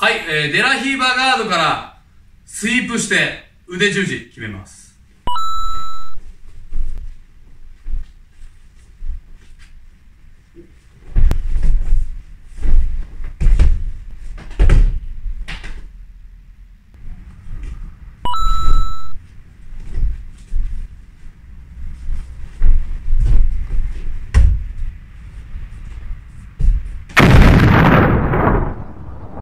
はい、えー、デラヒーバーガードからスイープして腕十字決めます。